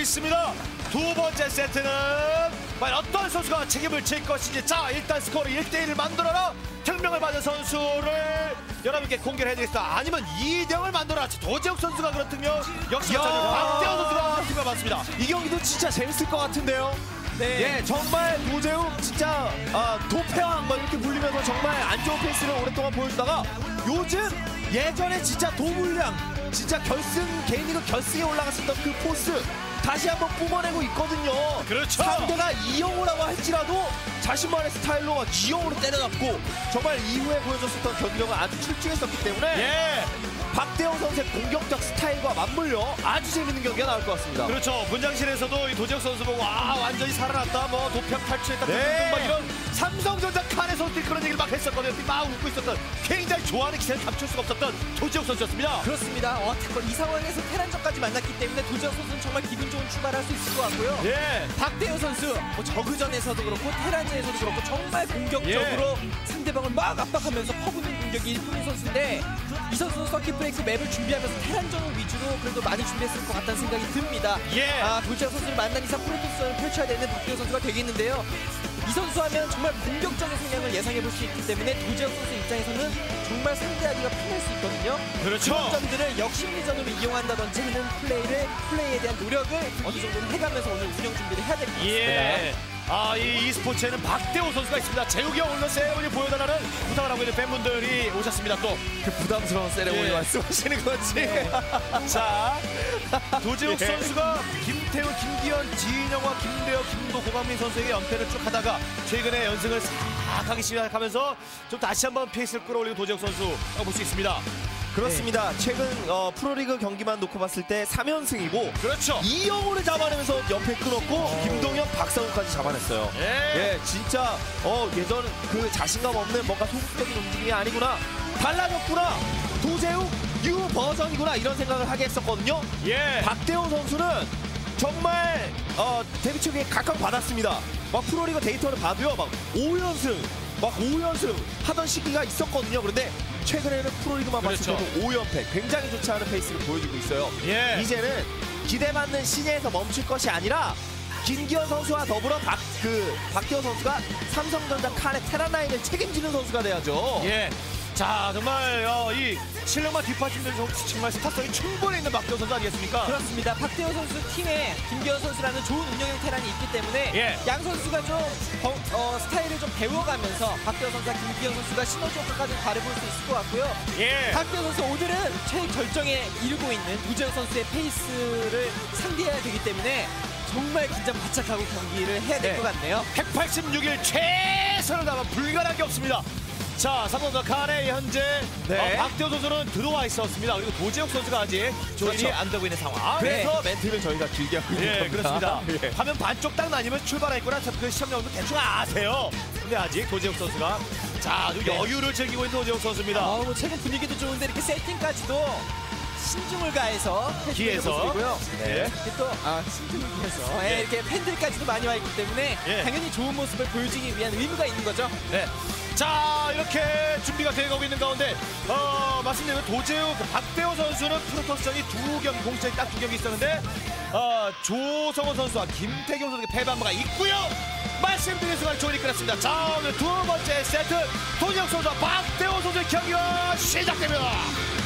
있습니다. 두 번째 세트는 과연 어떤 선수가 책임을 질 것인지 자 일단 스코어를 1대1을 만들어라 특명을 받은 선수를 여러분께 공개를 해드리겠습니다. 아니면 2등을 만들어라 도재욱 선수가 그런 특명 역시 야. 박대호 선수가 특명 받습니다. 이 경기도 진짜 재밌을 것 같은데요. 네. 예, 정말 도재욱 진짜 아, 도패왕 뭐 이렇게 불리면서 정말 안 좋은 페이스를 오랫동안 보여주다가 요즘 예전에 진짜 도물량 진짜 결승 개인리그 결승에 올라갔었던 그 포스 다시 한번 뿜어내고 있거든요. 그렇죠. 상대가 이영호라고 할지라도 자신만의 스타일로 막 이영호로 때려잡고 정말 이후에 보여줬었던 경기력은 아주 출중했었기 때문에 예. 박대호 선수의 공격적 스타일과 맞물려 아주 재밌는 경기가 나올 것 같습니다. 그렇죠. 분장실에서도 이 도재욱 선수 보고 아 완전히 살아났다. 뭐 도평 탈출했다. 네. 막 이런 삼성전자 칸의 선수들이 그런 얘기를 막 했었거든요. 막 웃고 있었던 굉장히 좋아하는 기세를 감출 수가 없었던 도재욱 선수였습니다. 그렇습니다. 어, 이 상황에서 테란전까지 만났기 때문에 도지혁 선수는 정말 기분 좋은 출발할 수 있을 것 같고요. 예. 박대호 선수 뭐 저그전에서도 그렇고 테란전에서도 그렇고 정말 공격적으로 예. 상대방을 막 압박하면서 퍼부는 공격이 일품인 선수인데 이 선수는 서킷 브레이크 맵을 준비하면서 테란전을 위주로 그래도 많이 준비했을 것 같다는 생각이 듭니다. 예. 아, 도지혁 선수를 만난 이상 프로토스를 펼쳐야 되는 박대호 선수가 되겠는데요. 이 선수 하면 정말 공격적인 성향을 예상해 볼 수 있기 때문에 도지혁 선수 입장에서는 정말 상대하기가 편할 수 있거든요. 그렇죠. 그런 점들을 역심리전으로 이용한다든지 하는 플레이를 플레이에 대한 노력을 어느 정도는 해가면서 오늘 운영 준비를 해야 될 것 같습니다. 예. 아, 이 e스포츠에는 박대호 선수가 있습니다. 재욱이 형 오늘 세레모니 보여달라는 부탁을 하고 있는 팬분들이 오셨습니다. 또. 그 부담스러운 세레모니 예. 말씀하시는 거지. 자, 도재욱 예. 선수가 김 태우, 김기현, 지인영과 김대호, 김도, 고강민 선수에게 연패를 쭉 하다가 최근에 연승을 싹 하기 시작하면서 좀 다시 한번 페이스를 끌어올리고 도재욱 선수라고 볼수 있습니다. 그렇습니다. 최근 어, 프로리그 경기만 놓고 봤을 때 3연승이고 그렇죠. 이영호를 잡아내면서 연패 끊었고 김동현, 박상우까지 잡아냈어요. 예. 예, 진짜 어, 예전 그 자신감 없는 뭔가 소극적인 움직임이 아니구나. 달라졌구나. 도재욱 new 버전이구나 이런 생각을 하게 했었거든요. 예. 박대호 선수는 정말 어, 데뷔 초기에 각광받았습니다. 막 프로리그 데이터를 봐도요, 막 5연승, 막 5연승 하던 시기가 있었거든요. 그런데 최근에는 프로리그만 봤을 그렇죠. 때도 5연패, 굉장히 좋지 않은 페이스를 보여주고 있어요. 예. 이제는 기대받는 시내에서 멈출 것이 아니라 김기현 선수와 더불어 박, 그, 박기현 선수가 삼성전자 칸의 테라나인을 책임지는 선수가 돼야죠. 예. 자, 정말 어, 이 실력만 뒷받침된 정말 스타성이 충분히 있는 박대호 선수 아니겠습니까? 그렇습니다. 박대호 선수 팀에 김기현 선수라는 좋은 운영형 테란이 있기 때문에 예. 양 선수가 좀 어, 어, 스타일을 좀 배워가면서 박대호 선수와 김기현 선수가 시너지 효과까지 발휘볼 수 있을 것 같고요. 예. 박대호 선수 오늘은 최결정에 이르고 있는 우재현 선수의 페이스를 상대해야 되기 때문에 정말 긴장 바짝 하고 경기를 해야 될 네. 것 같네요. 186일 최선을 다하면 불가능한 게 없습니다. 자, 삼성전 칸에 현재 네. 어, 박대호 선수는 들어와 있었습니다. 그리고 도재욱 선수가 아직 조인이 그렇죠. 안 되고 있는 상황. 그래서 멘트를 저희가 길게 하고 있는 예, 겁니다. 그렇습니다. 예. 화면 반쪽 딱 나뉘면 출발했구나. 참, 그 시청자분들 대충 아세요. 근데 아직 도재욱 선수가 자, 좀 네. 여유를 즐기고 있는 도재욱 선수입니다. 아, 뭐 최근 분위기도 좋은데 이렇게 세팅까지도 신중을 가해서 기에서. 네. 이렇게 또 아, 신중을 기해서 예, 네. 이렇게 팬들까지도 많이 와 있기 때문에 예. 당연히 좋은 모습을 보여주기 위한 의무가 있는 거죠. 네. 자 이렇게 준비가 되어가고 있는 가운데 어, 말씀드린 도재욱 박대호 선수는 프로토스전이 두 경기 공짜이 딱두 경기 있었는데 어, 조성호 선수와 김태경 선수에게 패배한 바가 있고요. 말씀드린 순간 조인이 끝났습니다. 자 오늘 두 번째 세트 도재욱 선수와 박대호 선수의 경기가 시작됩니다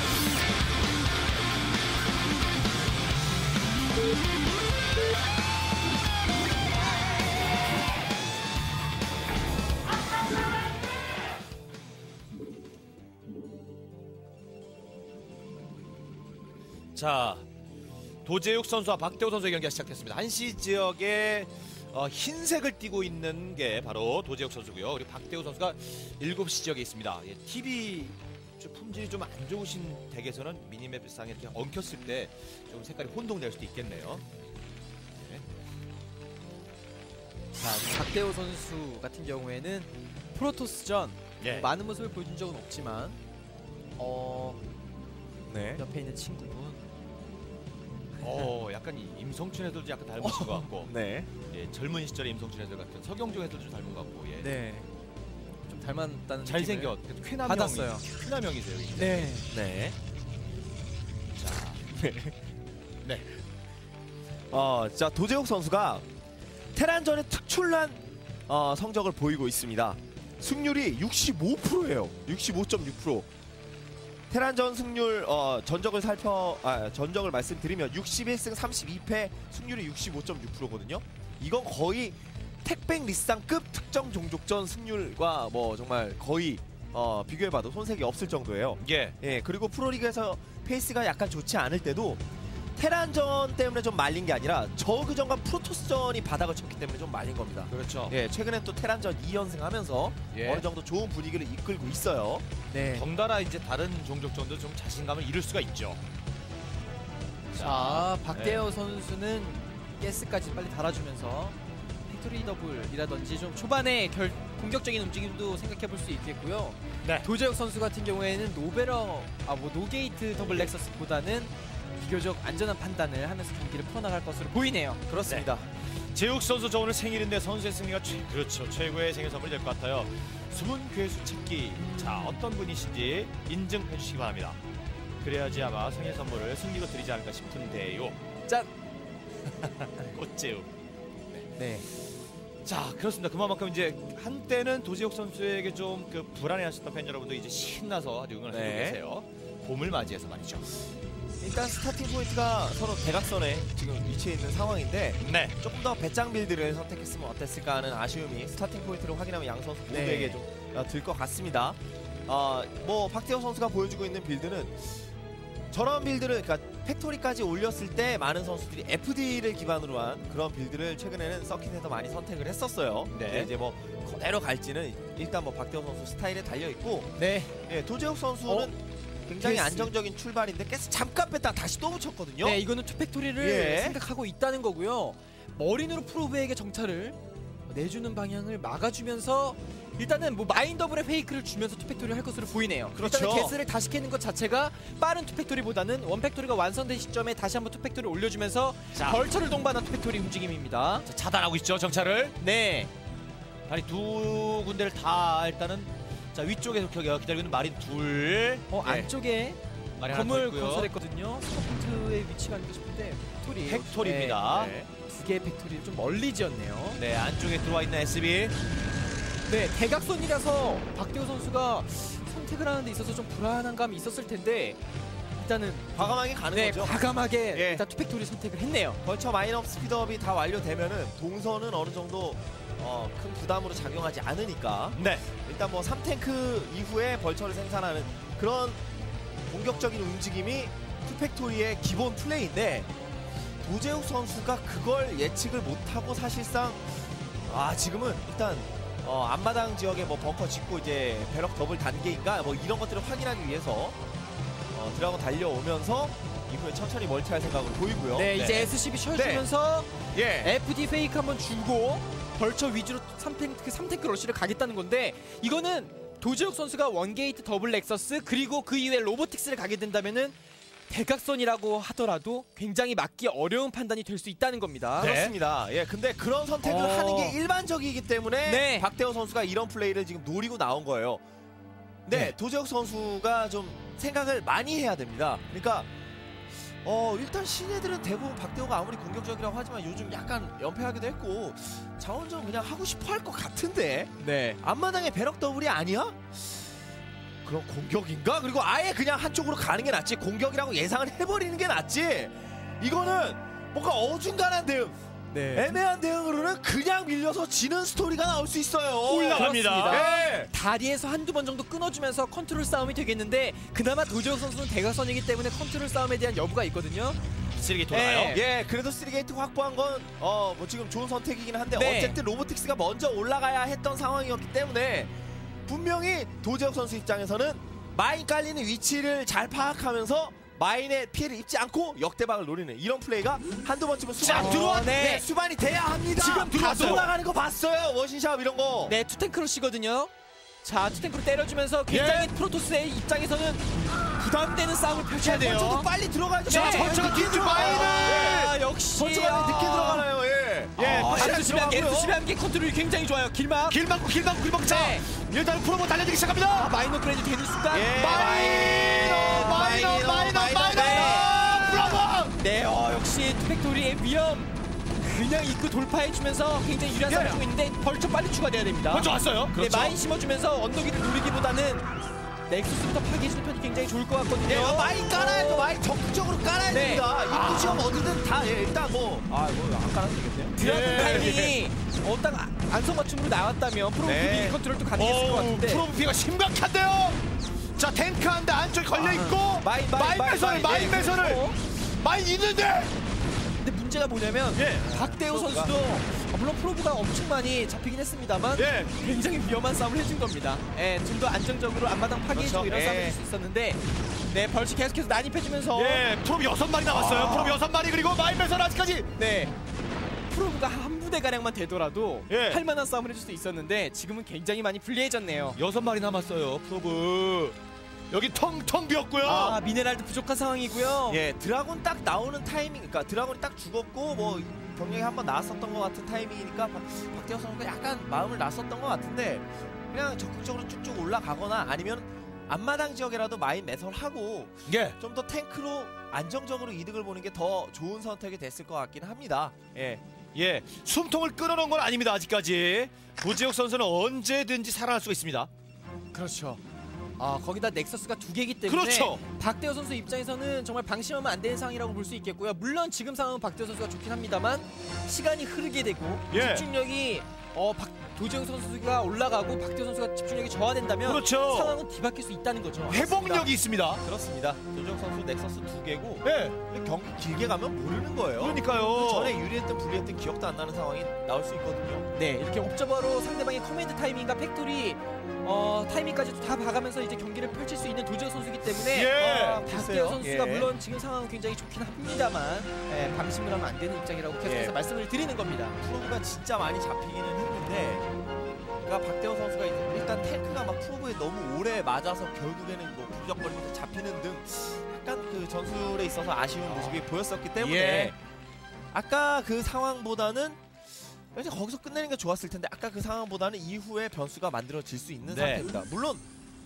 자 도재욱 선수와 박대호 선수의 경기가 시작됐습니다. 한시 지역에 어, 흰색을 띠고 있는 게 바로 도재욱 선수고요. 그리고 박대호 선수가 7시 지역에 있습니다. 예, TV 좀 품질이 좀 안 좋으신 덱에서는 미니맵상에 이렇게 엉켰을 때 좀 색깔이 혼동될 수도 있겠네요. 자, 박대호 선수 같은 경우에는 프로토스전 예. 많은 모습을 보여준 적은 없지만 어, 네. 옆에 있는 친구분 어, 약간 이 임성춘 해설도 약간 닮으신 것 같고, 네. 예, 젊은 시절의 임성춘 해설 같은 서경종 해설도 좀 닮은 것 같고, 예. 네. 좀 닮았다는. 쾌남형 받았어요. 쾌남형이세요. 이제. 네. 네. 자, 네. 어, 자 도재욱 선수가 테란전에 특출난 어, 성적을 보이고 있습니다. 승률이 65%예요. 65.6%. 테란전 승률 어, 전적을 살펴 아, 전적을 말씀드리면 61승 32패 승률이 65.6%거든요. 이건 거의 택뱅 리쌍급 특정 종족전 승률과 뭐 정말 거의 어, 비교해봐도 손색이 없을 정도예요. 예. 예, 그리고 프로리그에서 페이스가 약간 좋지 않을 때도 테란전 때문에 좀 말린 게 아니라 저그전과 프로토스전이 바닥을 쳤기 때문에 좀 말린 겁니다. 그렇죠. 예, 최근에 또 테란전 2연승 하면서 예. 어느 정도 좋은 분위기를 이끌고 있어요. 네. 덩달아 이제 다른 종족전도 좀 자신감을 잃을 수가 있죠. 자, 박대호 선수는 가스까지 빨리 달아주면서 factory 더블이라든지 좀 초반에 결, 공격적인 움직임도 생각해 볼 수 있겠고요. 네. 도재욱 선수 같은 경우에는 no 배럭, 아 뭐 no gate 더블 Nexus보다는 비교적 안전한 판단을 하면서 경기를 풀어나갈 것으로 보이네요. 그렇습니다. 재욱 선수 저 오늘 생일인데 선수의 승리가 최, 그렇죠 최고의 생일 선물이 될 것 같아요. 숨은 괴수 찾기 자 어떤 분이신지 인증해 주시기 바랍니다. 그래야지 아마 생일 선물을 승리로 드리지 않을까 싶은데요. 짠. 꽃재욱. 네. 자 그렇습니다. 그만큼 이제 한때는 도재욱 선수에게 좀 그 불안해하셨던 팬 여러분도 이제 신나서 아주 응원을 네. 해주고 계세요. 봄을 맞이해서 말이죠. 일단 starting point가 서로 대각선에 지금 위치해 있는 상황인데 네. 조금 더 배짱 build를 선택했으면 어땠을까 하는 아쉬움이 starting point를 확인하면 양 선수 모두에게 네. 좀들것 같습니다. 어, 뭐 박대호 선수가 보여주고 있는 build는 저런 build를 그러니까 factory까지 올렸을 때 많은 선수들이 FD를 기반으로 한 그런 build를 최근에는 서킷에서 많이 선택을 했었어요. 네. 이제 뭐 그대로 갈지는 일단 뭐 박대호 선수 스타일에 달려 있고 네. 예, 도재욱 선수는 굉장히 가스. 안정적인 출발인데 가스 잠깐 뺐다 다시 또 붙였거든요. 네, 이거는 two factory를 예. 생각하고 있다는 거고요. marine으로 probe에게 정찰을 내주는 방향을 막아주면서 일단은 뭐 마인더블의 페이크를 주면서 투팩토리를 할 것으로 보이네요. 그렇죠. 일단은 가스를 다시 캐는 것 자체가 빠른 투팩토리보다는 원팩토리가 완성된 시점에 다시 한번 two factory를 올려주면서 자. vulture를 동반한 two factory 움직임입니다. 자, 차단하고 있죠 정찰을. 네, 다리 두 군데를 다 일단은 자 위쪽에서 기다리고 있는 marine 둘. 어, 네. 안쪽에 marine 하나 더 건물 있고요. 건설했거든요. 스포트의 위치가 아닌가 싶은데 factory. factory입니다. 네, 두 개의 factory를 좀 멀리 지었네요. 네 안쪽에 들어와 있는 SCV. 네, 대각선이라서 박대호 선수가 선택을 하는 데 있어서 좀 불안한 감이 있었을 텐데 일단은 과감하게 가는 네, 거죠. 과감하게 예. 일단 two factory 선택을 했네요. vulture mine up speed up이 다 완료되면은 동선은 어느 정도 어, 큰 부담으로 작용하지 않으니까 네. 일단 뭐 3탱크 이후에 vulture를 생산하는 그런 공격적인 움직임이 two factory의 기본 플레이인데 도재욱 선수가 그걸 예측을 못하고 사실상 아 지금은 일단 어, 앞마당 지역에 뭐 벙커 짓고 이제 barrack 더블 단계인가 뭐 이런 것들을 확인하기 위해서 어, dragoon 달려오면서 이후에 천천히 멀티할 생각으로 보이고요. 네, 네. 이제 SCV 쳐주면서 예. FD fake 한번 주고 vulture 위주로 3탱크 3탱크 러쉬를 가겠다는 건데 이거는 도재욱 선수가 one gate 더블 nexus 그리고 그 이후에 robotics를 가게 된다면은 대각선이라고 하더라도 굉장히 막기 어려운 판단이 될 수 있다는 겁니다. 네. 그렇습니다. 예, 근데 그런 선택을 어. 하는 게 일반적이기 때문에 네. 박대호 선수가 이런 플레이를 지금 노리고 나온 거예요. 네, 네. 도재욱 선수가 좀 생각을 많이 해야 됩니다. 그러니까 어 일단 신예들은 대부분 박대호가 아무리 공격적이라고 하지만 요즘 약간 연패하기도 했고 자원전 그냥 하고 싶어 할 것 같은데 네. 앞마당에 barrack 더블이 아니야? 그럼 공격인가? 그리고 아예 그냥 한쪽으로 가는 게 낫지 공격이라고 예상을 해버리는 게 낫지 이거는 뭔가 어중간한 대응 네. 애매한 대응으로는 그냥 밀려서 지는 스토리가 나올 수 있어요 올라갑니다. 예. 다리에서 한두 번 정도 끊어주면서 컨트롤 싸움이 되겠는데 그나마 도재욱 선수는 대각선이기 때문에 컨트롤 싸움에 대한 여부가 있거든요. three gate 돌아가요. 네. 예, 그래도 3gate 확보한 건, 어, 뭐 지금 좋은 선택이긴 한데, 네. 어쨌든 robotics가 먼저 올라가야 했던 상황이었기 때문에, 분명히 도재욱 선수 입장에서는 mine 깔리는 위치를 잘 파악하면서, mine의 피해를 입지 않고 역대박을 노리는 이런 플레이가 한두 번쯤은 수반 자, 들어왔 네. 네. 수반이 돼야 합니다. 지금 다 들어왔어요. 돌아가는 거 봤어요. machine shop 이런 거. 네, two 탱크 러쉬거든요. 자, two 탱크로 때려주면서 굉장히 프로토스의 입장에서는 부담되는 싸움을 펼쳐야 돼요. 벌쳐도 빨리 들어가야죠. 네. 벌쳐가 뒤에 아, 마인을. 역시 늦게 아. 들어가나요. 예. 예, 아, 확실히 S12 한개, 들어가고요. S12 한개 컨트롤이 굉장히 좋아요. 길막. 길 막고 길 막고 길 막고 자 네. 일단 프로모 달려들기 시작합니다. 아, 마이너 그레이드 되는 순간. 예. 마이너 마이너 네. 네, 어, 역시 투팩토리의 위험. 그냥 입구 돌파해주면서 굉장히 유리한 예. 상황 주고 있는데 벌써 빨리 추가돼야 됩니다. 먼저 왔어요. 네, 그렇죠. 마인 심어주면서 언덕 위를 노리기보다는 nexus부터 파괴해주는 편이 굉장히 좋을 것 같거든요. 네, 이거 많이 깔아야죠. 많이 적극적으로 깔아야 네. 됩니다. 입구 아. 지역 어디든 다 예, 일단 뭐. 아, 이거 안 깔아도 되겠네요. dragoon 예. 타이밍이 어, 딱 안성맞춤으로 나왔다면 probe 네. 네. 컨트롤도 가능했을 것 오, 같은데 probe 피가 심각한데요. 자 탱크 한대 안쪽에 걸려 있고 mine, mine, mine, mine, mine 예, 매설을 어? mine 있는데 근데 문제가 뭐냐면 예. probe가. 선수도 어, 물론 probe가 엄청 많이 잡히긴 했습니다만 예. 굉장히 위험한 싸움을 해준 겁니다. 예, 좀 더 안정적으로 앞마당 파괴해주고 그렇죠. 이런 싸움을 예. 할수 있었는데 네, vulture 계속해서 난입해주면서 예 probe 여섯 마리 남았어요. 아. probe 여섯 마리 그리고 mine 매설 아직까지 네. probe가 한 부대 가량만 되더라도 예. 할 만한 싸움을 해줄 수 있었는데 지금은 굉장히 많이 불리해졌네요. 여섯 마리 남았어요. probe 여기 텅텅 비었고요. 아 미네랄도 부족한 상황이고요. 예, dragoon 딱 나오는 타이밍, 그러니까 dragoon이 딱 죽었고 뭐 병력이 한번 나왔었던 것 같은 타이밍이니까 박- 박대호 선수가 약간 마음을 놨었던 것 같은데 그냥 적극적으로 쭉쭉 올라가거나 아니면 앞마당 지역이라도 마인 매설하고 예. 좀 더 탱크로 안정적으로 이득을 보는 게 더 좋은 선택이 됐을 것 같긴 합니다. 예, 예, 숨통을 끊어놓은 건 아닙니다 아직까지. 도지혁 선수는 언제든지 살아날 수가 있습니다. 그렇죠. 아 거기다 넥서스가 두 개이기 때문에 그렇죠. 박대호 선수 입장에서는 정말 방심하면 안 되는 상황이라고 볼 수 있겠고요. 물론 지금 상황은 박대호 선수가 좋긴 합니다만 시간이 흐르게 되고 예. 집중력이 어 박, 도재욱 선수가 올라가고 박대호 선수가 집중력이 저하된다면 그렇죠. 상황은 뒤바뀔 수 있다는 거죠. 회복력이 있습니다. 그렇습니다. 도재욱 선수 nexus 두 개고 예, 근데 경기 길게 가면 모르는 거예요. 그러니까요. 그 전에 유리했든 불리했든 기억도 안 나는 상황이 나올 수 있거든요. 네 이렇게 observer로 상대방의 command 타이밍과 factory 어, 타이밍까지 다 봐가면서 이제 경기를 펼칠 수 있는 도재욱 선수이기 때문에 예. 어, 박대호 선수가 예. 물론 지금 상황은 굉장히 좋긴 합니다만 예, 방심을 하면 안 되는 입장이라고 계속해서 예. 말씀을 드리는 겁니다. 프로브가 진짜 많이 잡히기는 했는데 그러니까 박대호 선수가 일단 탱크가 막 프로브에 너무 오래 맞아서 결국에는 뭐 부적거리면서 잡히는 등 약간 그 전술에 있어서 아쉬운 모습이 보였었기 때문에 예. 아까 그 상황보다는 이제 거기서 끝내는 게 좋았을 텐데 아까 그 상황보다는 이후에 변수가 만들어질 수 있는 네. 상태입니다. 물론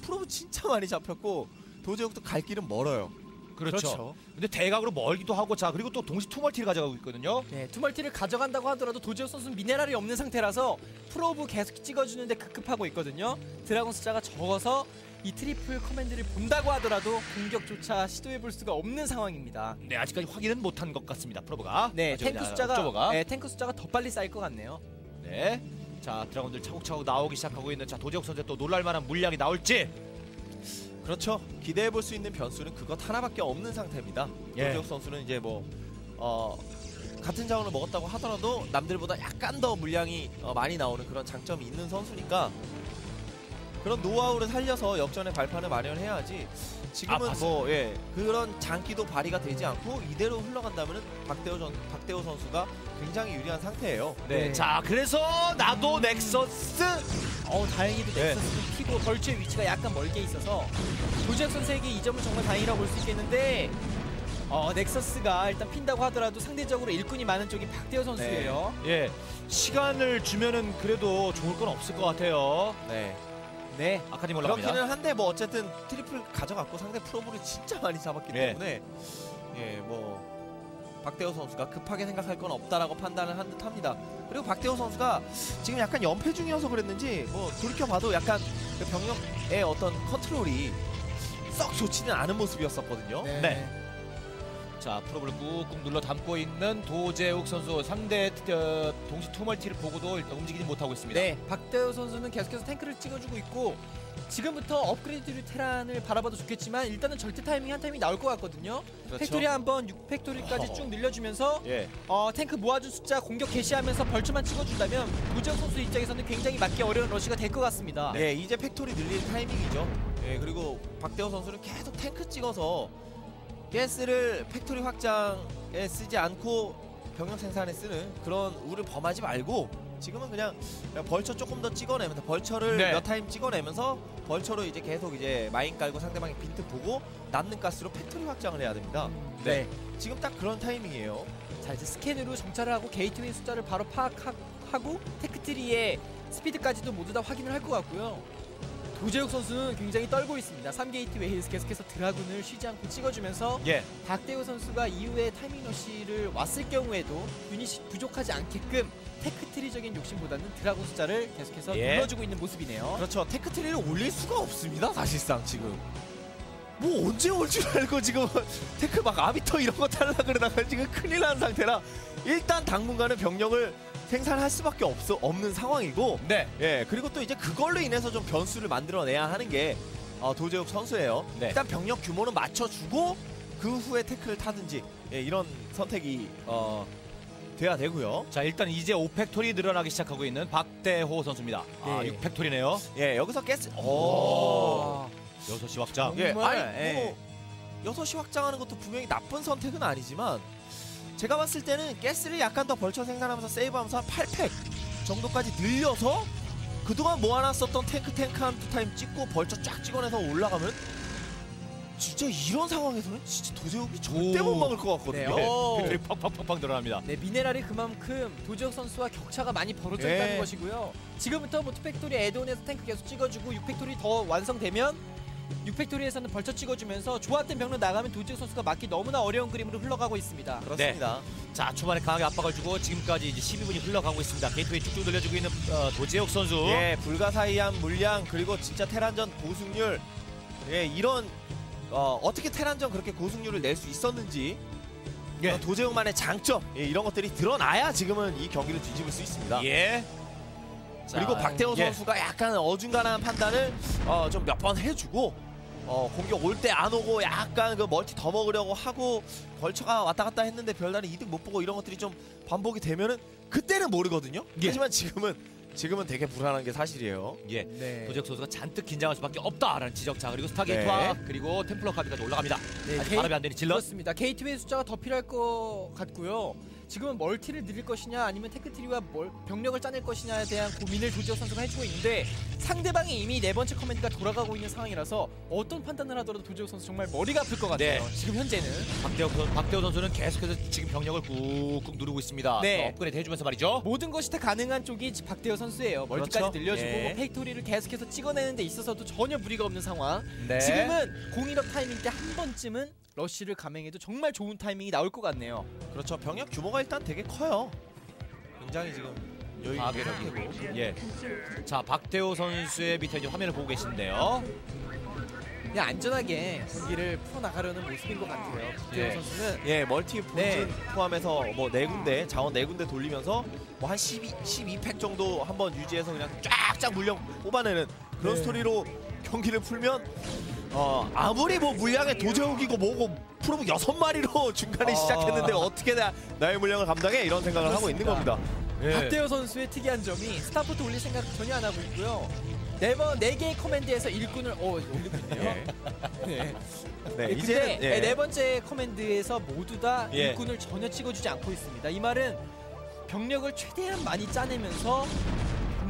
프로브 진짜 많이 잡혔고 도재욱도 갈 길은 멀어요. 그렇죠. 근데 대각으로 멀기도 하고 자 그리고 또 동시 two 멀티를 가져가고 있거든요. 네, two 멀티를 가져간다고 하더라도 도재욱 선수는 미네랄이 없는 상태라서 probe 계속 찍어주는데 급급하고 있거든요. dragoon 숫자가 적어서 이 트리플 command를 본다고 하더라도 공격조차 시도해볼 수가 없는 상황입니다. 네, 아직까지 확인은 못한 것 같습니다. probe가. 네, 탱크 숫자가. 네, 탱크 숫자가 더 빨리 쌓일 것 같네요. 네. 자, dragoon들 차곡차곡 나오기 시작하고 있는 자 도재욱 선수 또 놀랄 만한 물량이 나올지. 그렇죠. 기대해 볼 수 있는 변수는 그것 하나밖에 없는 상태입니다. 예. 도지혁 선수는 이제 뭐 어, 같은 자원을 먹었다고 하더라도 남들보다 약간 더 물량이 어, 많이 나오는 그런 장점이 있는 선수니까 그런 노하우를 살려서 역전의 발판을 마련해야지. 지금은 아, 뭐 예, 그런 장기도 발휘가 되지 않고 이대로 흘러간다면은 박대호 전 박대호 선수가 굉장히 유리한 상태예요. 네. 네. 자, 그래서 나도 넥서스 어 다행히도 네. 넥서스 피고 벌처의 위치가 약간 멀게 있어서 도재욱 선수에게 이 점은 정말 다행이라고 볼 수 있겠는데 어 넥서스가 일단 핀다고 하더라도 상대적으로 일꾼이 많은 쪽이 박대호 선수예요. 예. 시간을 주면은 그래도 좋을 건 없을 것 같아요. 네. 네. 아카데미 올라갑니다. 그렇기는 한데 뭐 어쨌든 트리플 가져갔고 상대 프로브를 진짜 많이 잡았기 네. 때문에 예 뭐 박대호 선수가 급하게 생각할 건 없다라고 판단을 한 듯합니다. 그리고 박대호 선수가 지금 약간 연패 중이어서 그랬는지 뭐 돌이켜 봐도 약간 그 병력의 어떤 컨트롤이 썩 좋지는 않은 모습이었었거든요. 네. 자, 프로브를 꾹꾹 눌러 담고 있는 도재욱 선수 상대 어, 동시 투멀티를 보고도 일단 움직이지 못하고 있습니다. 네. 박대호 선수는 계속해서 탱크를 찍어주고 있고 지금부터 업그레이드 테란을 바라봐도 좋겠지만 일단은 절대 타이밍 한 타이밍 나올 것 같거든요. 그렇죠. 팩토리 한번 6팩토리까지 쭉 늘려주면서 예. 어, 탱크 모아준 숫자 공격 개시하면서 벌처만 찍어준다면 도재욱 선수 입장에서는 굉장히 막기 어려운 러시가 될 것 같습니다. 네, 이제 팩토리 늘릴 타이밍이죠. 예, 그리고 박대호 선수는 계속 탱크 찍어서 가스를 팩토리 확장에 쓰지 않고 병력 생산에 쓰는 그런 우를 범하지 말고 지금은 그냥, 벌처 조금 더 찍어내면서 벌처를 네. 몇 타임 찍어내면서 벌처로 이제 계속 이제 마인 깔고 상대방의 빈틈 보고 남는 가스로 팩토리 확장을 해야 됩니다. 네. 지금 딱 그런 타이밍이에요. 자 이제 스캔으로 정찰을 하고 게이트웨이 숫자를 바로 파악하고 테크트리의 스피드까지도 모두 다 확인을 할 것 같고요. 도재욱 선수는 굉장히 떨고 있습니다. 3게이트웨이에서 계속해서 드라군을 쉬지 않고 찍어주면서 예. 박대호 선수가 이후에 타이밍 러시를 왔을 경우에도 유닛이 부족하지 않게끔 테크트리적인 욕심보다는 드라군 숫자를 계속해서 예. 눌러주고 있는 모습이네요. 그렇죠. 테크트리를 올릴 수가 없습니다. 사실상 지금. 뭐 언제 올 줄 알고 지금 테크 막 아비터 이런 거 탈라 그러다가 지금 큰일 난 상태라 일단 당분간은 병력을 생산할 수밖에 없어 없는 상황이고 네. 예 그리고 또 이제 그걸로 인해서 좀 변수를 만들어내야 하는 게 어, 도재욱 선수예요. 네. 일단 병력 규모는 맞춰주고 그 후에 테크를 타든지 예, 이런 선택이 어, 돼야 되고요. 자 일단 이제 5팩토리 늘어나기 시작하고 있는 박대호 선수입니다. 아 네. 6팩토리네요. 예 여기서 가스. 오. 와. 6시 확장. 예, 정말, 아니 예. 뭐 6시 확장하는 것도 분명히 나쁜 선택은 아니지만 제가 봤을 때는 가스를 약간 더 벌쳐 생산하면서 세이브하면서 한 8팩 정도까지 늘려서 그동안 모아놨었던 탱크 탱크 한두 타임 찍고 벌쳐 쫙 찍어내서 올라가면 진짜 이런 상황에서는 진짜 도재욱이 절대 오. 못 막을 것 같거든요. 네, 오. 팩토리 팍팍팍팍 늘어납니다. 네, 미네랄이 그만큼 도재욱 선수와 격차가 많이 벌어져 예. 있다는 것이고요. 지금부터 뭐 투팩토리 애드온에서 탱크 계속 찍어주고 6팩토리 더 완성되면 6팩토리에서는 벌쳐 찍어주면서 모았던 병력 나가면 도재욱 선수가 막기 너무나 어려운 그림으로 흘러가고 있습니다. 그렇습니다. 자 초반에 강하게 압박을 주고 지금까지 이제 12분이 흘러가고 있습니다. 게이트웨이 쭉쭉 늘려주고 있는 어, 도재욱 선수. 예, 불가사의한 물량 그리고 진짜 테란전 고승률 예, 이런 어, 어떻게 테란전 그렇게 고승률을 낼 수 있었는지 예. 어, 도재욱만의 장점 예, 이런 것들이 드러나야 지금은 이 경기를 뒤집을 수 있습니다. 예. 그리고 자, 박대호 예. 선수가 약간 어중간한 판단을 어, 좀 몇 번 해주고 어, 공격 올 때 안 오고 약간 그 멀티 더 먹으려고 하고 벌처가 왔다 갔다 했는데 별다른 이득 못 보고 이런 것들이 좀 반복이 되면은 그때는 모르거든요. 예. 하지만 지금은 지금은 되게 불안한 게 사실이에요. 예. 네. 도재욱 선수가 잔뜩 긴장할 수밖에 없다라는 지적 자 그리고 스타게이트와 네. 그리고 템플러 아카이브까지 올라갑니다. 네, 아직 발업이 안 되는 질럿. 그렇습니다. 게이트웨이 숫자가 더 필요할 것 같고요. 지금은 멀티를 늘릴 것이냐 아니면 테크트리와 멀- 병력을 짜낼 것이냐에 대한 고민을 도재욱 선수가 해주고 있는데 상대방이 이미 네 번째 커맨드가 돌아가고 있는 상황이라서 어떤 판단을 하더라도 도재욱 선수 정말 머리가 아플 것 같아요. 네. 지금 현재는 박대호, 선- 박대호 선수는 계속해서 지금 병력을 꾹꾹 누르고 있습니다. 네. 어, 업그레이드 해주면서 말이죠. 모든 것이 다 가능한 쪽이 박대호 선수예요. 멀티까지 그렇죠. 늘려주고 예. 뭐 팩토리를 계속해서 찍어내는 데 있어서도 전혀 무리가 없는 상황. 네. 지금은 공일업 타이밍 때 한 번쯤은 러쉬를 감행해도 정말 좋은 타이밍이 나올 것 같네요. 그렇죠. 병력 규모가 일단 되게 커요. 굉장히 지금 여유 아, 그래요? 상태고. 예. 자 박대호 선수의 밑에 이제 화면을 보고 계신데요. 그냥 안전하게 경기를 풀어나가려는 모습인 것 같아요. 박대호 예. 선수는 예, 멀티 본진 네. 포함해서 뭐 네 군데 자원 네 군데 돌리면서 뭐 한 12, 12팩 정도 한번 유지해서 그냥 쫙쫙 물량 뽑아내는 그런 네. 스토리로 경기를 풀면 어 아무리 뭐 물량에 도재욱이고 뭐고 프로브 여섯 마리로 중간에 아. 시작했는데 어떻게 나, 나의 물량을 감당해 이런 생각을 하고 있는 그렇습니다. 겁니다. 예. 박대호 선수의 특이한 점이 스타포트 올릴 생각 전혀 안 하고 있고요. 네번 네 개의 커맨드에서 일꾼을 어 올리고 있네요. 예. 네. 네, 네, 이제는 근데 예. 네 번째 커맨드에서 모두 다 예. 일꾼을 전혀 찍어주지 않고 있습니다. 이 말은 병력을 최대한 많이 짜내면서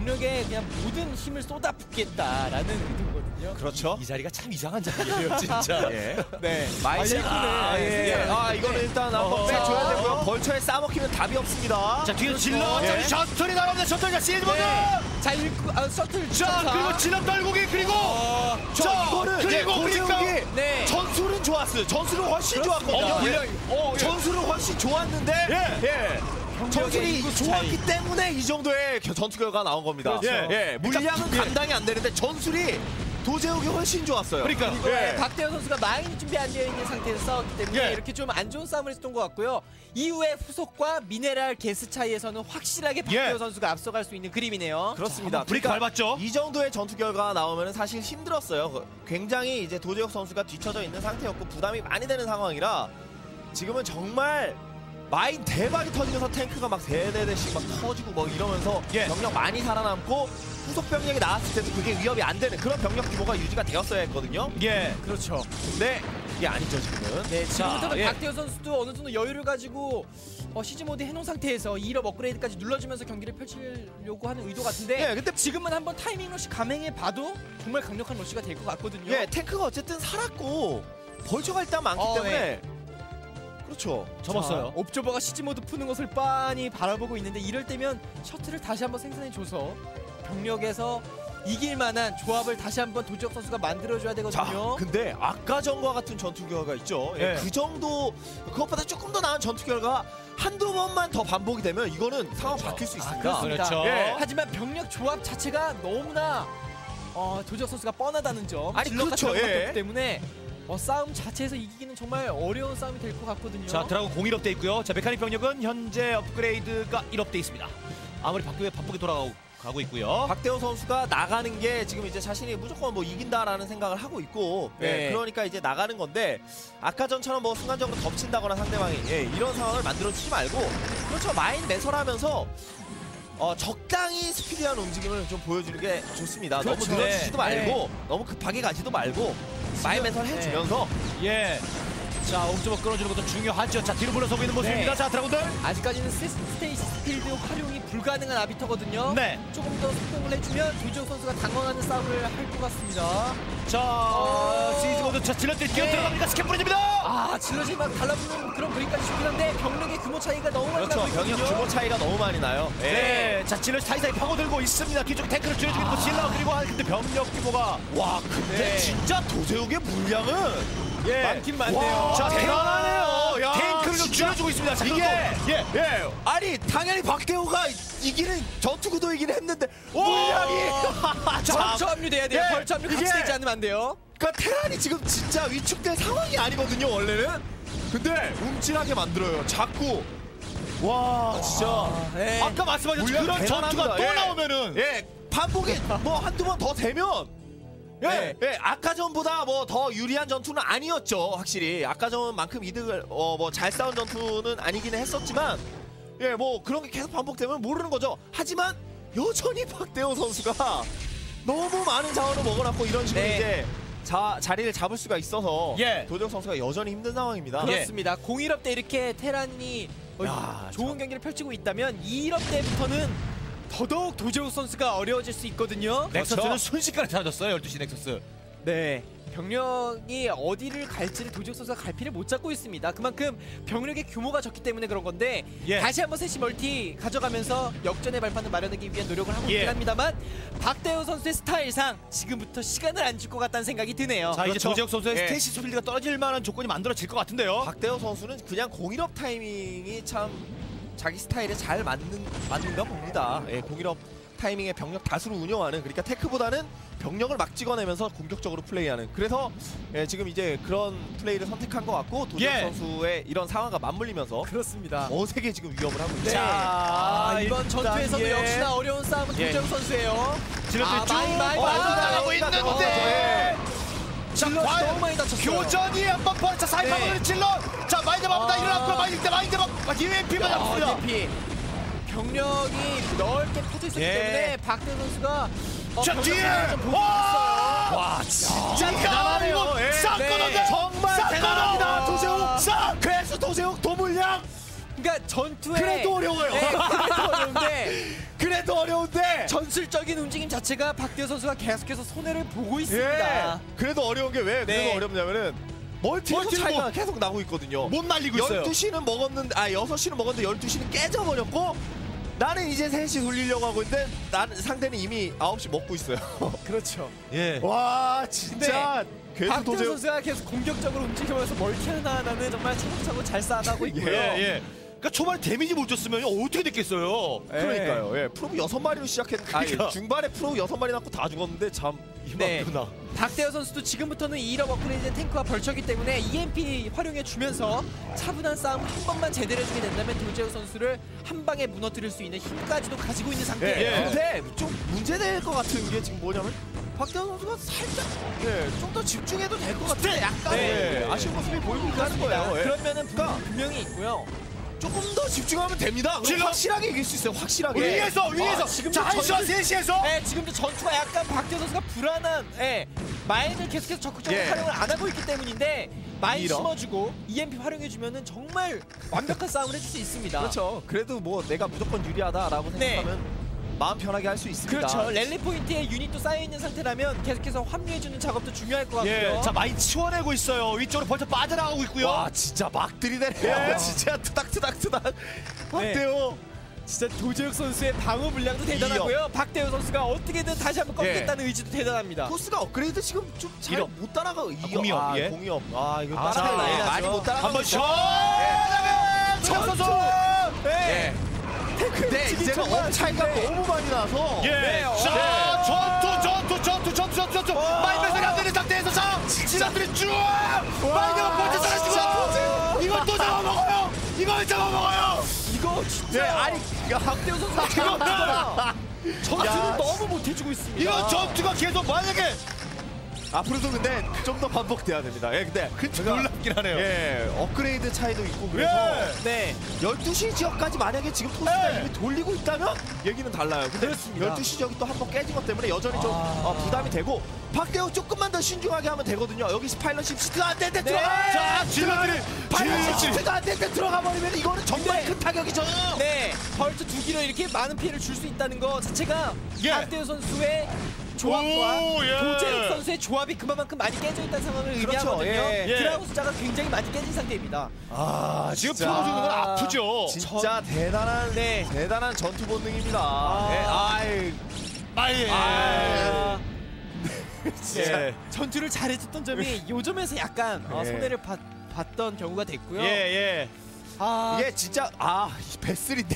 병력에 그냥 모든 힘을 쏟아붓겠다라는 의도거든요. 그렇죠. 이 자리가 참 이상한 자리예요, 진짜. 예. 네. 마이스가 아, 예. 예. 아 이거는 일단 한번 어허. 빼줘야 되고요. 벌처에 싸먹히면 답이 없습니다. 자 뒤에서 질럿, 예. 자 셔틀이 나갑니다. 셔틀과 질럿. 자, 일꾼 아, 셔틀 자. 그리고 질럿 떨구기 그리고 자, 이거는 그리고 예, 그러니까 네. 전술은 좋았어요. 전술은 훨씬 좋았거든요. 어, 예. 어, 예. 전술은 훨씬 좋았는데 예. 예. 전술이 좋았기 때문에 이 정도의 겨- 전투 결과가 나온 겁니다. 그렇죠. 예. 물량은 예. 감당이 안 되는데 전술이 도제욱이 훨씬 좋았어요. 그러니까. 예. 박대호 선수가 마인이 준비 안 되어 있는 상태에서 싸웠기 때문에 예. 이렇게 좀 안 좋은 싸움을 했던 것 같고요. 이후에 후속과 미네랄 게스 차이에서는 확실하게 박대호 예. 선수가 앞서갈 수 있는 그림이네요. 그렇습니다. 그러니까 밟았죠. 이 정도의 전투 결과가 나오면 사실 힘들었어요. 그- 굉장히 이제 도재혁 선수가 뒤쳐져 있는 상태였고 부담이 많이 되는 상황이라 지금은 정말 마인 대박이 터지면서 탱크가 막 세네 대씩 막 터지고 뭐 이러면서 예. 병력 많이 살아남고 후속 병력이 나왔을 때도 그게 위협이 안 되는 그런 병력 규모가 유지가 되었어야 했거든요. 예. 그렇죠. 근데 이게 아니죠 지금은. 네, 지금부터는 자, 예. 박대호 선수도 어느 정도 여유를 가지고 어, 시즈 모드 해놓은 상태에서 2업 업그레이드까지 눌러주면서 경기를 펼치려고 하는 의도 같은데 예, 근데 지금은 한번 타이밍 러시 감행해 봐도 정말 강력한 러시가 될 것 같거든요. 예, 탱크가 어쨌든 살았고 벌처가 일단 많기 어, 때문에 그렇죠. 접었어요. 자, 옵저버가 시즈 모드 푸는 것을 빤히 바라보고 있는데 이럴 때면 셔틀을 다시 한번 생산해줘서 병력에서 이길 만한 조합을 다시 한번 도지혁 선수가 만들어줘야 자, 되거든요. 근데 아까 전과 같은 전투 결과 있죠. 예, 예. 그 정도 그것보다 조금 더 나은 전투 결과 한두 번만 더 반복이 되면 이거는 상황 바뀔 수 있습니다. 그렇습니다. 그렇죠. 예. 하지만 병력 조합 자체가 너무나 어, 도재욱 선수가 뻔하다는 점, 아니, 그렇죠. 예. 때문에 어, 싸움 자체에서 이기기는 정말 어려운 싸움이 될 것 같거든요. 자 Dragoon 01업 돼 있고요. 자 mechanic 병력은 현재 업그레이드가 1업 돼 있습니다. 아무리 바쁘게 바쁘게 돌아가고 가고 있고요. 박대호 선수가 나가는 게 지금 이제 자신이 무조건 뭐 이긴다라는 생각을 하고 있고 예, 네. 그러니까 이제 나가는 건데 아까 전처럼 뭐 순간적으로 덮친다거나 상대방이 예, 이런 상황을 만들어 주지 말고 그렇죠 mine 매설하면서 어, 적당히 스피디한 움직임을 좀 보여주는 게 좋습니다. 그렇죠. 너무 늘어지지도 네. 말고 너무 급하게 가지도 말고 mine 매설 해주면서 예. 자 옥저버 끌어주는 것도 중요하죠. 자 뒤로 물러서고 있는 모습입니다. 네. 자 Dragoon들. 아직까지는 스- Stasis Field 활용이 불가능한 Arbiter거든요. 네. 조금 더 속공을 해주면 도재욱 선수가 당황하는 싸움을 할 것 같습니다. 자 어. Siege Mode 자 Zealot들 뛰어 네. 들어갑니다. 스캔 뿌려집니다. 아 Zealot이 막 달라붙는 그런 그림까지 좋긴 한데 병력의 규모 차이가 너무 많이 그렇죠 나고 있거든요. 병력 규모 차이가 너무 많이 나요. 예. 네. 자 Zealot 사이사이 파고들고 있습니다. 뒤쪽에 탱크를 줄여주고 있고 Zealot 그리고 아 근데 병력 규모가 와 근데 네. 진짜 도재욱의 물량은 예. 많긴 많네요. 자 와, 대단하네요. 야, 탱크를 좀. 줄여주고 있습니다. 자, 이게 예. 예 아니 당연히 박대호가 이기는 전투 구도이긴 했는데 물량이 벌처 합류돼야 돼요. 예, 벌처 합류 같이 되지 않으면 안 돼요. 그러니까 테란이 지금 진짜 위축된 상황이 아니거든요 원래는 근데 움찔하게 만들어요 자꾸 와 진짜 네. 아까 말씀하신 물량 그런 전투가. 또 예. 나오면은 예 반복이 뭐 한두 번 더 되면 예, 네. 예, 아까 전보다 뭐 더 유리한 전투는 아니었죠 확실히 아까 전만큼 이득을 어, 뭐 잘 싸운 전투는 아니기는 했었지만 예 뭐 그런 게 계속 반복되면 모르는 거죠 하지만 여전히 박대호 선수가 너무 많은 자원을 먹어놨고 이런 식으로 네. 이제 자, 자리를 잡을 수가 있어서 예. 도재욱 선수가 여전히 힘든 상황입니다 그렇습니다. 01업 때 이렇게 테란이 어, 야, 좋은 경기를 펼치고 있다면 2업 때부터는 더더욱 도재욱 선수가 어려워질 수 있거든요. Nexus는 순식간에 사라졌어요. 12시 Nexus. 네. 병력이 어디를 갈지를 도재욱 선수가 갈피를 못 잡고 있습니다. 그만큼 병력의 규모가 적기 때문에 그런 건데 예. 다시 한번 세 시 multi 가져가면서 역전의 발판을 마련하기 위한 노력을 하고 예. 있긴 합니다만 박대호 선수의 스타일상 지금부터 시간을 안 줄 것 같다는 생각이 드네요. 자 이제 그렇죠. 도재욱 선수의 예. Stasis Field가 떨어질 만한 조건이 만들어질 것 같은데요. 박대호 선수는 그냥 공일업 타이밍이 참 자기 스타일에 잘 맞는 맞는가 봅니다. 예, 공일업 타이밍에 병력 다수를 운영하는 그러니까 tech보다는 병력을 막 찍어내면서 공격적으로 플레이하는 그래서 예, 지금 이제 그런 플레이를 선택한 것 같고 도전 예. 선수의 이런 상황과 맞물리면서 그렇습니다. 어색에 지금 위협을 하고 있습니다. 네. 아, 이번 일단 전투에서도 예. 역시나 어려운 싸움은 예. 도재욱 선수예요. 질럿들 아, 쭉 많이, 많이, 어, 나가고 많이 있는데. 자, 과연. 교전이 한번 벌쳐 사이파고를 네. 찔러. 자 마인드 마보다 아. 일어났고 마인드 때 마인드 막 UMP만 아, 잡습니다. DP. 병력이 넓게 퍼져 있었기 예. 때문에 박대호 선수가 어, 자 뒤에 와. 와 진짜 대단하네요. 이거 예. 싹 네. 정말 싹 대단합니다. 그러니까 전투에 그래도 어려워요. 네, 그래도 어려운데 그래도 어려운데 전술적인 움직임 자체가 박대호 선수가 계속해서 손해를 보고 있습니다. 예. 그래도 어려운 게 왜 그래도 네. 어렵냐면은 차이가 뭐- 계속 나고 있거든요. 못 날리고 있어요. 12시는 먹었는데 아 6시는 먹었는데 12시는 깨져버렸고 나는 이제 3시 돌리려고 하고 있는데 나는 상대는 이미 9시 먹고 있어요. 그렇죠. 예. 와 진짜 계속 박대호 도재욱 선수가 계속 공격적으로 움직이면서 multi 하나 하나는 정말 차곡차곡 잘 쌓아가고 있고요. 예, 예. 그러니까 초반에 damage 못 줬으면 어떻게 됐겠어요? 그러니까요. 예, Probe 6마리로 시작했는데 그러니까. 아니, 중반에 Probe 6마리 남고 다 죽었는데 참 네. 이만큼나. 박대호 선수도 지금부터는 2업 업그레이드 탱크와 Vulture기 때문에 EMP 활용해 주면서 차분한 싸움 한 번만 제대로 해주게 된다면 도재우 선수를 한 방에 무너뜨릴 수 있는 힘까지도 가지고 있는 예, 상태예요. 근데 좀 문제될 것 같은 게 지금 뭐냐면 박대호 선수가 살짝 예, 좀더 집중해도 될 것 같은데 약간 네. 예, 아쉬운 모습이 보이고 있는 거예요. 예. 그러면은 그러니까 분- 분명히 있고요. 조금 더 집중하면 됩니다. 질러. 확실하게 이길 수 있어요. 확실하게. 위에서 위에서 아, 지금도 자 한시와 셋시에서 네, 지금도 전투가 약간 박대호 선수가 불안한 예, mine을 계속해서 적극적으로 예. 활용을 안 하고 있기 때문인데 mine 미리. 심어주고 EMP 활용해주면은 정말 완벽한 싸움을 해줄 수 있습니다. 그렇죠. 그래도 뭐 내가 무조건 유리하다라고 네. 생각하면 마음 편하게 할 수 있습니다. 그렇죠. rally point에 unit도 쌓여 있는 상태라면 계속해서 합류해주는 작업도 중요할 것 같고요. 예, 자 많이 치워내고 있어요. 위쪽으로 벌써 빠져나가고 있고요. 와 진짜 막 들이대네요. 예. 진짜 투닥투닥투닥. 박대호. 진짜 도재욱 선수의 방어 물량도 대단하고요. 박대호 선수가 어떻게든 다시 한번 꺾겠다는 의지도 대단합니다. 토스가 업그레이드 지금 좀 잘. 못 따라가. 이 공이업, 아, 예. 공이업. 아 이거 아, 따라가 자, 예, 예, 많이 못 따라가. 한번 죠 시원하게 정 선수 예. 이제는 업 차이가 너무 많이 나서. 예. 네, 자, 전투, 전투, 전투, 전투, 전투, 전투. 마이너스가 안 되는 상태에서 자, 지상들이 쭉. 마이너스 번째 사라지고. 이걸 또 잡아먹어요. 이걸 잡아먹어요. 이거 진짜 네, 아니 박대호 이거는 전투를 야, 너무 못해주고 있습니다. 이건 전투가 계속 만약에 앞으로도 근데 좀 더 반복돼야 됩니다. 예, 근데 놀랍긴 하네요. 예, 업그레이드 차이도 있고 그래서 예. 네. 12시 지역까지 만약에 지금 토스가 예. 이미 돌리고 있다면 얘기는 달라요. 근데 그렇습니다. 12시 지역이 또 한 번 깨진 것 때문에 여전히 좀 아. 어, 부담이 되고 박대호 조금만 더 신중하게 하면 되거든요. 여기 파일럿 시프트가 안 되는데 들어가. 자, 파일럿 질질. 시프트가 안 되는데 들어가 버리면 이거는 정말 네. 큰 타격이죠. 네, 벌써 두 기로 이렇게 많은 피해를 줄 수 있다는 거 자체가 예. 박대호 선수의 조합과 오, 예. 도재욱 선수의 조합이 그만큼 많이 깨져 있다는 상황을 그렇죠, 의미하거든요. 예. 예. 드라군 숫자가 굉장히 많이 깨진 상태입니다. 아, 지금 진짜. 프로주는 건 아프죠. 진짜 대단한 네. 대단한 전투 본능입니다. 아. 예, 아이, 아예. 아, 예. 전투를 잘해줬던 점이 요 점에서 약간 어, 예. 손해를 봤, 봤던 경우가 됐고요. 예, 예. 아, 이게 진짜 아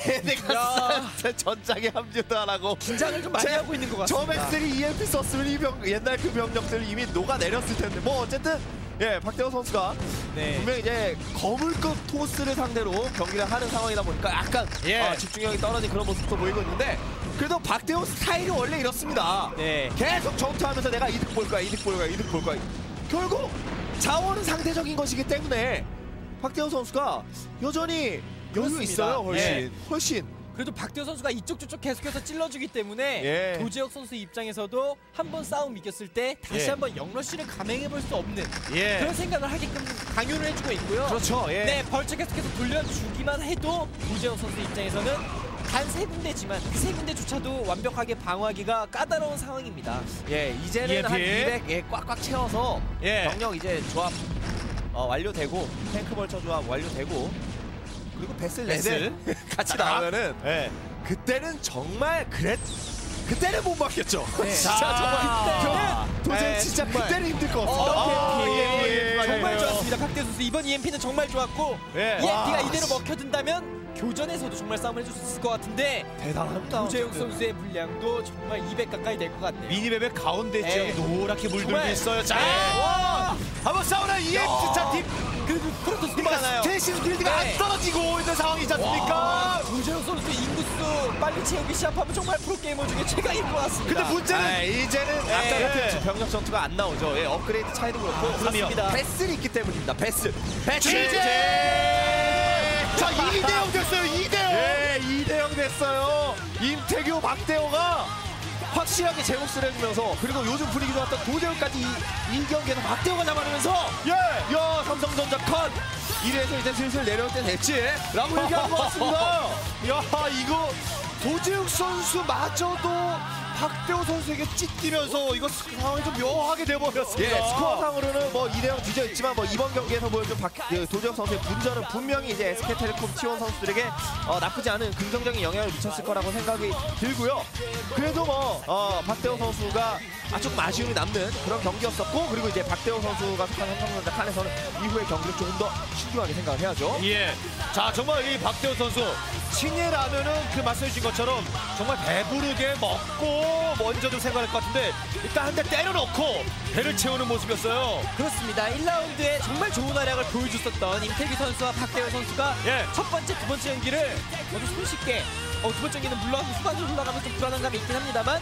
내내가 야. 전장에 합류도 안 하고 긴장을 좀 많이 제- 하고 있는 것저 같습니다. 베슬이 EMP 썼으면 이 병, 옛날 그 병력들 이미 녹아 내렸을 텐데 뭐 어쨌든 예 박대호 선수가 네. 분명 히 이제 거물급 토스를 상대로 경기를 하는 상황이다 보니까 약간 예. 어, 집중력이 떨어진 그런 모습도 보이고 있는데 그래도 박대호 스타일이 원래 이렇습니다. 네. 계속 전투하면서 내가 이득 볼 거야, 이득 볼 거야, 이득 볼 거야. 결국 자원은 상대적인 것이기 때문에 박대호 선수가 여전히 여유. 있어요, 훨씬, 예. 훨씬. 그래도 박대호 선수가 이쪽 저쪽 계속해서 찔러주기 때문에 예. 도지혁 선수 입장에서도 한 번 싸움 이겼을 때 다시 예. 한번 영러쉬를 감행해볼 수 없는 예. 그런 생각을 하게끔 강요를 해주고 있고요. 그렇죠, 예. 네, 벌써 계속해서 돌려주기만 해도 도지혁 선수 입장에서는 단 세 군데지만 그 세 군데조차도 완벽하게 방어하기가 까다로운 상황입니다. 예, 이제는. 한 200, 예, 꽉꽉 채워서 예. 병력 이제 조합 어, 완료되고 탱크 Vulture 조합 완료되고 그리고 Vessel 레벨 같이 나오면은 예. 그때는 정말 그랬 그때는 못 막혔죠. 네. 진짜 자, 정말 그때는 도저히 네, 진짜 정말. 그때는 힘들 것 어, 같습니다. EMP. 아, 예, 예, 정말 예. 좋았습니다. 박대호 선수 이번 EMP는 정말 좋았고 예. EMP가 와, 이대로 씨. 먹혀든다면 교전에서도 정말 싸움을 해줄 수 있을 것 같은데 대단합니다. 어쨌든. 선수의 물량도 정말 200 가까이 될 것 같네요. minimap의 가운데 지역이 예. 노랗게 물들고 정말. 있어요. 자, 예. 와! 한번 싸우나 EMP 차 팀. 그래도 프로토스 팀이잖아요. Stasis Field가 안 네. 떨어지고 있는 상황이지 않습니까? 도재욱 선수 인구수 빨리 채우기 시작하면 정말 프로게이머 중에 최강일 것 같습니다. 근데 문제는 아, 이제는 아까 예. 같은 병력 전투가 안 나오죠. 예, 업그레이드 차이도 그렇고 그렇습니다. Vessel이 있기 때문입니다. Vessel. Vessel. GG! 자, 2대0 됐어요. 2대0. 예, 2대0 됐어요. 임태규, 박대호가 확실하게 제 몫을 해주면서 그리고 요즘 분위기 좋았던 도재호까지 이, 이 경기에서 박대호가 잡아내면서 예. 야 삼성전자 컷! 이래서 이제 슬슬 내려올 때 됐지? 라고 얘기하는 것 같습니다. 야, 이거 도재욱 선수마저도 박대호 선수에게 찢기면서 이거 상황이 좀 묘하게 돼버렸습니다. 예, 스코어상으로는 뭐 2대0 뒤져 있지만 뭐 이번 경기에서 보여준 박, 그 도재욱 선수의 분전은 분명히 이제 SK텔레콤 T1 선수들에게 어, 나쁘지 않은 긍정적인 영향을 미쳤을 거라고 생각이 들고요. 그래도 뭐 어, 박대호 선수가 아, 조금 아쉬움이 남는 그런 경기였었고 그리고 이제 박대호 선수가 속한 삼성전자 칸에서는 이후의 경기를 조금 더 신중하게 생각을 해야죠. 예. 자, 정말 이 박대호 선수 신예라면은 그 말씀해주신 것처럼 정말 배부르게 먹고 먼저 좀 생각할 것 같은데 일단 한 대 때려놓고 배를 채우는 모습이었어요. 그렇습니다. 1라운드에 정말 좋은 활약을 보여줬었던 임태기 선수와 박대호 선수가 예. 첫 번째, 두 번째 경기를 모두 손쉽게 어, 두 번째 경기는 물론 후반으로 흘러가면서 좀 불안한 감이 있긴 합니다만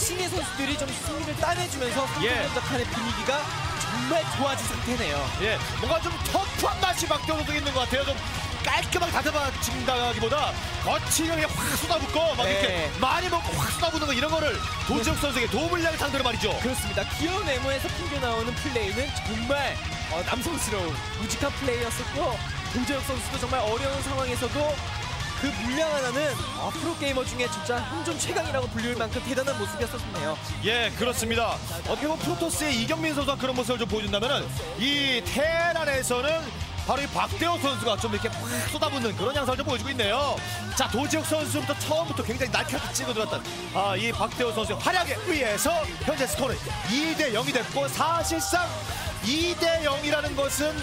신예 선수들이 좀 승리를 따내주면서 예. 선수전적한의 분위기가 정말 좋아진 상태네요. 예. 뭔가 좀 터프한 맛이 선수 있는 것 같아요. 좀 깔끔하게 다듬어진다기보다 거칠게 확 쏟아붓고 막 네. 이렇게 많이 먹고 확 쏟아붓는 거 이런 거를 도지혁 선수에게 도움을 양 상대로 말이죠. 그렇습니다. 귀여운 외모에서 풍겨 나오는 플레이는 정말 어, 남성스러운 우직한 플레이였었고 도재혁 선수도 정말 어려운 상황에서도 그 물량 하나는 어, 프로게이머 중에 진짜 현존 최강이라고 불릴 만큼 대단한 모습이었었네요. 예, 그렇습니다. 어떻게 보면 프로토스의 이경민 선수가 그런 모습을 좀 보여준다면 은 이 테란에서는 바로 이 박대호 선수가 좀 이렇게 확 쏟아붓는 그런 양상을 좀 보여주고 있네요. 자 도지혁 선수부터 처음부터 굉장히 날카롭게 찍어 들었던 아, 이 박대호 선수의 활약에 의해서 현재 스코어는 2대 0이 됐고 사실상 2대 0이라는 것은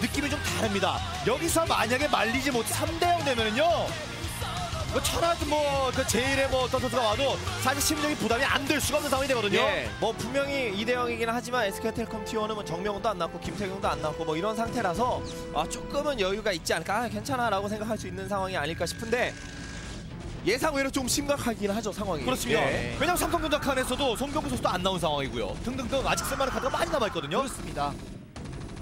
느낌이 좀 다릅니다. 여기서 만약에 말리지 못해 3대 0 되면은요. 뭐 천하도 뭐그 제일의 뭐 어떤 선수가 와도 사실 심리적인 부담이 안 될 수가 없는 상황이 되거든요. 예, 뭐 분명히 2대 0이긴 하지만 SK텔레콤 T1은 뭐 정명훈도 안 나왔고 김태경도 안 나왔고 뭐 이런 상태라서 아, 조금은 여유가 있지 않을까 아, 괜찮아라고 생각할 수 있는 상황이 아닐까 싶은데 예상 외로 좀 심각하긴 하죠 상황이. 그렇습니다. 예. 왜냐하면 삼성전자 칸에서도 송병구 선수도 안 나온 상황이고요. 등등등 아직 쓸만한 카드가 많이 남아있거든요. 그렇습니다.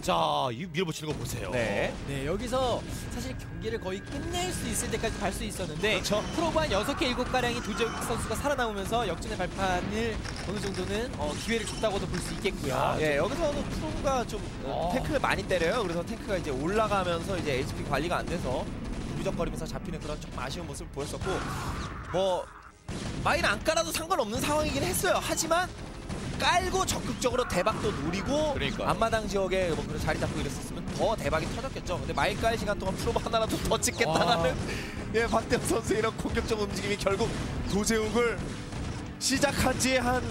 자, 이 밀어붙이는 거 보세요. 네. 네, 여기서 사실 경기를 거의 끝낼 수 있을 때까지 갈 수 있었는데 그렇죠. 프로브 한 6개, 7가량이 도재욱 선수가 살아남으면서 역전의 발판을 어느 정도는 어, 기회를 줬다고도 볼 수 있겠고요. 예, 여기서는 프로가 좀 어, 어. 탱크를 많이 때려요. 그래서 탱크가 이제 올라가면서 이제 HP 관리가 안 돼서 무적거리면서 잡히는 그런 좀 아쉬운 모습을 보였었고 뭐 마인 안 깔아도 상관없는 상황이긴 했어요. 하지만 깔고 적극적으로 대박도 노리고 그러니까요. 앞마당 지역에 뭐 그런 자리 잡고 이랬었으면 더 대박이 터졌겠죠. 근데 마인 깔 시간 동안 프로브 하나라도 더 찍겠다라는 예, 박대호 선수의 이런 공격적 움직임이 결국 도제욱을 시작한 지 한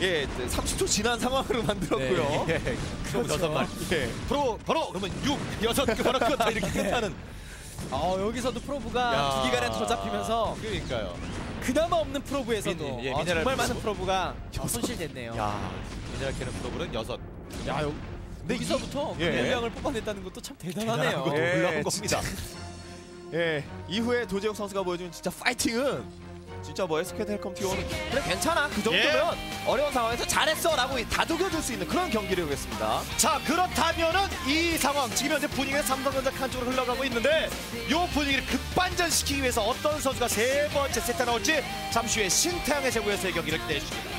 예, 30초 지난 상황으로 만들었고요. 예, 그럼 여섯 말. 예. 프로 바로 그러면 6, 여섯 개 바로 끝 이렇게 끝나는. 어, 여기서도 probe가 야. 두 기가량 더 잡히면서 그러니까요. 그나마 없는 probe에서도 미- 예, 어, 미네랄 정말 많은 probe. probe가 어, 손실됐네요. 야, 미네랄 캐는 probe는 여섯. 야, 여, 근데 여기서부터 이- 예. 뽑아냈다는 것도 참 대단하네요. 것도 예, 진짜. 겁니다. 예, 이후에 도재욱 선수가 보여준 진짜 파이팅은 진짜 뭐 SK텔레콤 T1은 그래 괜찮아 그 정도면 어려운 상황에서 잘했어 라고 다독여줄 수 있는 그런 경기를 보겠습니다. 자 그렇다면은 이 상황 지금 현재 분위기가 삼성전자 칸 쪽으로 흘러가고 있는데 이 분위기를 급반전시키기 위해서 어떤 선수가 세 번째 세트 나올지 잠시 후에 신태양의 제구에서의 경기를 기대해 주십니다.